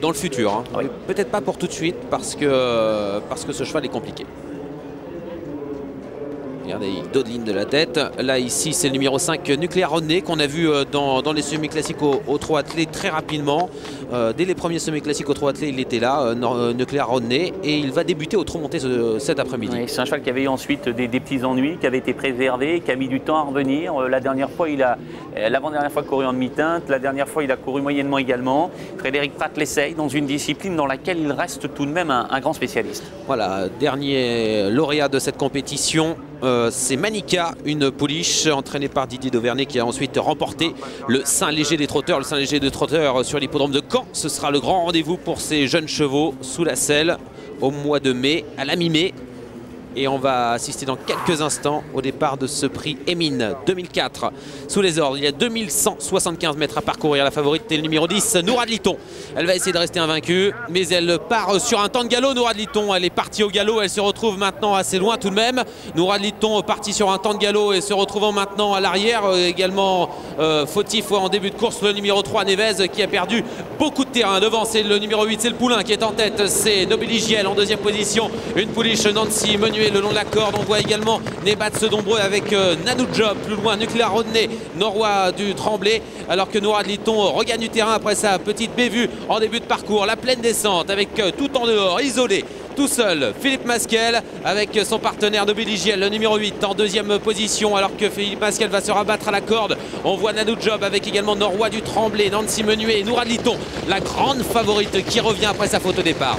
dans le futur. Hein. Oui. Peut-être pas pour tout de suite parce que, parce que ce cheval est compliqué. Regardez, il dodeline de la tête. Là, ici, c'est le numéro 5, Nucléaire Rodney, qu'on a vu euh, dans, dans les semi-classiques au, au trot attelé très rapidement. Euh, dès les premiers semi-classiques au trot attelé, il était là, euh, euh, Nucléaire Rodney. Et il va débuter au trot monté ce- cet après-midi. Oui, c'est un cheval qui avait eu ensuite des, des petits ennuis, qui avait été préservé, qui a mis du temps à revenir. Euh, la dernière fois, il a, euh, l'avant-dernière fois, couru en demi-teinte. La dernière fois, il a couru moyennement également. Frédéric Pratt l'essaye dans une discipline dans laquelle il reste tout de même un, grand spécialiste. Voilà, dernier lauréat de cette compétition, euh, c'est Manica, une pouliche entraînée par Didier Dauvernet qui a ensuite remporté le Saint-Léger des trotteurs. Le Saint-Léger des trotteurs sur l'hippodrome de Caen. Ce sera le grand rendez-vous pour ces jeunes chevaux sous la selle au mois de mai, à la mi-mai. Et on va assister dans quelques instants au départ de ce prix Emine 2004. Sous les ordres, il y a 2175 mètres à parcourir. La favorite est le numéro 10, Noura de Liton. Elle va essayer de rester invaincue, mais elle part sur un temps de galop. Noura de Liton, elle est partie au galop. Elle se retrouve maintenant assez loin tout de même. Noura de Liton partie sur un temps de galop et se retrouvant maintenant à l'arrière. Euh, également euh, fautif en début de course, le numéro 3, Neves, qui a perdu beaucoup de terrain. Devant, c'est le numéro 8, c'est le Poulain qui est en tête. C'est Nobiligiel en deuxième position. Une pouliche Nancy Menuet le long de la corde. On voit également Nebat Sedombreux avec euh, Nanou Job. Plus loin, Nucléaire Rodney, Norrois du Tremblay. Alors que Noura de Liton regagne du terrain après sa petite bévue en début de parcours. La pleine descente avec euh, tout en dehors, isolé. Tout seul, Philippe Masquel avec son partenaire Nobiligiel, le numéro 8 en deuxième position alors que Philippe Masquel va se rabattre à la corde. On voit Nanou Job avec également Norrois du Tremblay, Nancy Menuet et Noura de Liton, la grande favorite qui revient après sa au départ.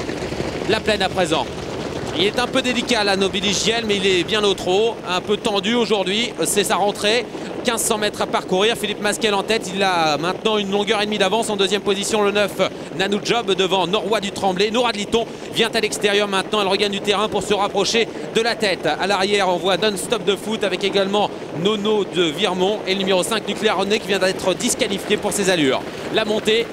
La plaine à présent. Il est un peu délicat la Nobiligiel, mais il est bien au trot, un peu tendu aujourd'hui. C'est sa rentrée. 1500 mètres à parcourir. Philippe Masquel en tête. Il a maintenant une longueur et demie d'avance. En deuxième position, le 9, Nanou Job devant Norrois du Tremblay. Nora de Liton vient à l'extérieur maintenant. Elle regagne du terrain pour se rapprocher de la tête. À l'arrière, on voit Non-Stop de foot avec également Nono de Virmont et le numéro 5, Nucléaire René, qui vient d'être disqualifié pour ses allures. La montée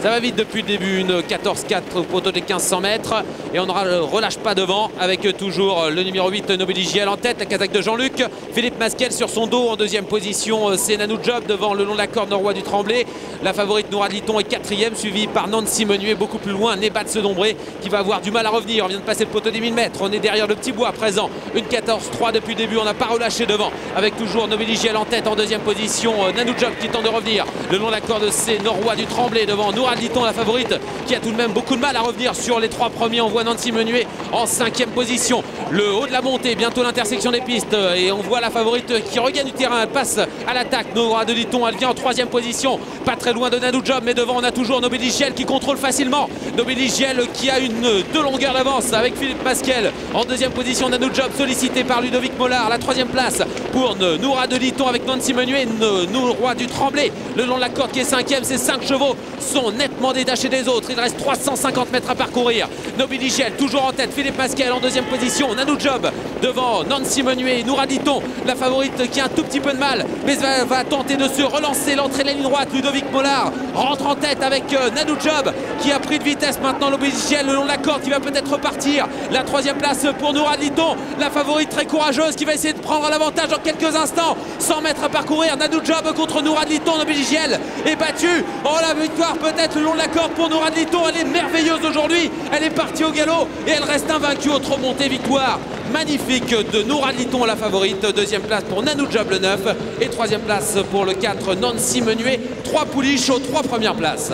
ça va vite depuis le début, une 14-4 au poteau des 1500 mètres. Et on ne relâche pas devant avec toujours le numéro 8 Nobiligiel en tête, la casaque de Jean-Luc. Philippe Masquel sur son dos en deuxième position, c'est Nanou Job devant le long de la corde Norrois du Tremblay. La favorite Noura de Liton est quatrième, suivie par Nancy Menuet, beaucoup plus loin. Nebat Sedombré qui va avoir du mal à revenir. On vient de passer le poteau des 1000 mètres. On est derrière le petit bois à présent. Une 14-3 depuis le début. On n'a pas relâché devant avec toujours Nobiligiel en tête en deuxième position. Nanou Job qui tente de revenir. Le long de la corde, c'est Norrois du Tremblay devant Noura de Liton, la favorite, qui a tout de même beaucoup de mal à revenir sur les trois premiers. On voit Nancy Menuet en cinquième position. Le haut de la montée, bientôt l'intersection des pistes. Et on voit la favorite qui regagne du terrain. Elle passe à l'attaque. Nora de Liton, elle vient en troisième position. Pas très loin de Nanou Job, mais devant, on a toujours Nobiligiel qui contrôle facilement. Nobiligiel qui a une deux longueurs d'avance avec Philippe Pasquel. En deuxième position, Nanou Job sollicité par Ludovic Mollard. La troisième place Noura de Liton avec Nancy Menuet. Noura du Tremblay. Le long de la corde qui est cinquième, ces cinq chevaux sont nettement détachés des autres. Il reste 350 mètres à parcourir. Nobiligiel toujours en tête. Philippe Pascal en deuxième position. Nanou Job devant Nancy Menuet. Noura Diton, la favorite qui a un tout petit peu de mal, mais va, tenter de se relancer. L'entrée de la ligne droite. Ludovic Mollard rentre en tête avec euh, Job qui a pris de vitesse maintenant. Nobiligiel le long de la corde qui va peut-être repartir. La troisième place pour Noura Diton, la favorite très courageuse qui va essayer de prendre l'avantage quelques instants. 100 mètres à parcourir. Nanou Job contre Noura Diton. Nobiligiel est battu. Oh la victoire peut-être le long de la corde pour Noura de Liton. Elle est merveilleuse aujourd'hui. Elle est partie au galop et elle reste invaincue au trop montée victoire. Magnifique de Noura de Liton, la favorite. Deuxième place pour Nanou Job le 9 et troisième place pour le 4 Nancy Menuet. Trois pouliches aux trois premières places.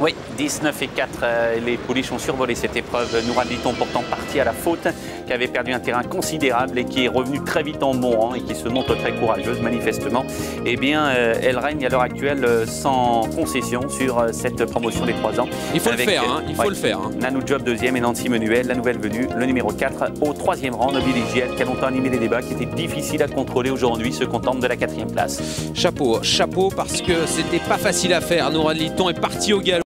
Oui, 19 et 4, euh, les pouliches ont survolé cette épreuve. Noura de Liton pourtant parti à la faute, qui avait perdu un terrain considérable et qui est revenu très vite en bon rang et qui se montre très courageuse manifestement. Eh bien, euh, elle règne à l'heure actuelle euh, sans concession sur cette promotion des 3 ans. Il faut Avec, le faire, hein, il faut ouais, le faire. hein. Nanou Job deuxième et Nancy Menuel, la nouvelle venue, le numéro 4 au troisième rang, Nobiligiel, qui a longtemps animé les débats, qui était difficile à contrôler aujourd'hui, se contente de la quatrième place. Chapeau, chapeau parce que c'était pas facile à faire. Noura de Liton est parti au galop.